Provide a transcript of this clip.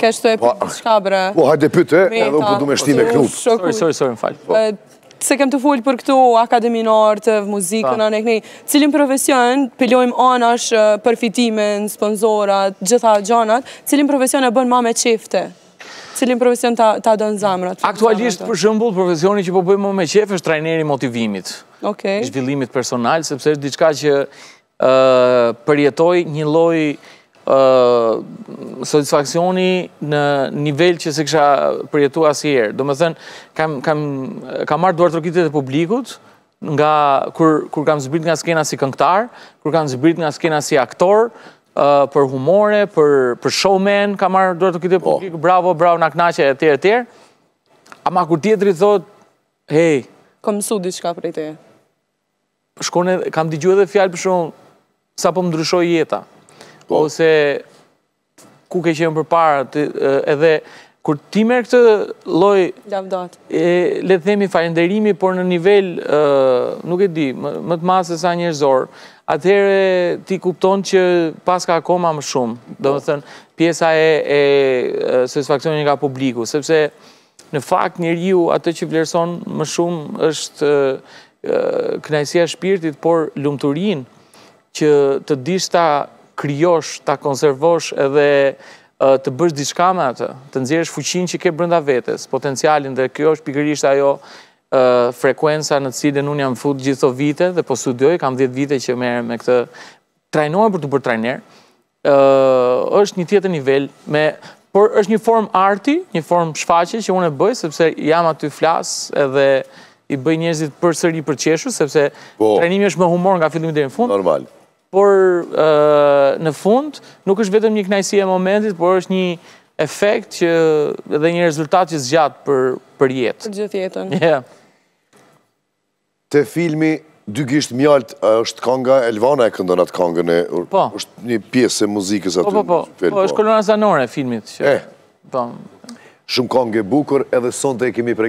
Kështu e po, për shka bre. Po, hajde pyte, edhe unë përdu po me shti me knup. Sorry, sorry, sorry, më fal. Po. Se kem t'ftu për këtu, akademi në art, muzikë, në nekni. Cilin profesion, po lojmë anash, përfitimin, sponsorat, gjitha gjanat, cilin profesion e bën ma me qejf ti? Cilin profesion ta don zemra? Aktualisht, për shëmbull, profesioni që po bëj më me qejf është trajneri i motivimit. Zhvillimit personal, sepse është diçka që përjetoj një lloj satisfaksioni në nivel që s'e kisha përjetu asnjëherë. Domethënë, kam, kam, kam marrë duartrokitjet e publikut, nga kur, kur kam zbrit nga skena si këngëtar, kur kam zbrit nga skena si aktor, për humore, për, për showman, kam marrë duartrokitjet e po. publikut, bravo, bravo, na knaqe, e tjera, e tjera. Ama kur tjetri thotë, hej, Kam mësu diçka prej teje. shkon edhe kam dëgjuar edhe fjalë për shembull sa po më ndryshon jeta. Po. Ose ku ke qenë përpara edhe kur ti merr këtë lloj, le të themi falënderimi por në nivel ë nuk e di, më, më të madh se sa njerëzor. Atëherë ti kupton që paska akoma më shumë. Domethënë pjesa e e satisfaksionit nga publiku, sepse Në fakt, njeriu atë që vlerëson më shumë është kënaqësia e shpirtit, por lumturinë që të dish ta krijosh, ta konservosh edhe të bësh diçka me atë, të nxjerrësh fuqinë që ke brenda vetes, potencialin dhe kjo është pikërisht ajo frekuenca në të cilën unë jam fut gjithë këto vite dhe po studioj, kam 10 vite që merrem me këtë, trajnohem për t'u bërë trajner, është një tjetër nivel me por është një formë arti, një formë shfaqje që unë e bëj sepse jam aty flas edhe i bëj njerëzit përsëri për të qeshur sepse po. trajnimi është me humor nga fillimi deri në fund. Normal. Por në fund nuk është vetëm një kënaqësi e momentit, por është një efekt që edhe një rezultat që zgjat për për jetë. Për gjithë jetën. Po. Te filmi Dy gisht mjaltë, a është kanga Elvana e këndon atë kangën e... Po. është një pjesë e muzikës aty. Po, po, po, po, është kolona zanore e filmit që... Eh. Po. Shumë kangë e bukur, edhe sonte e kemi pregatit.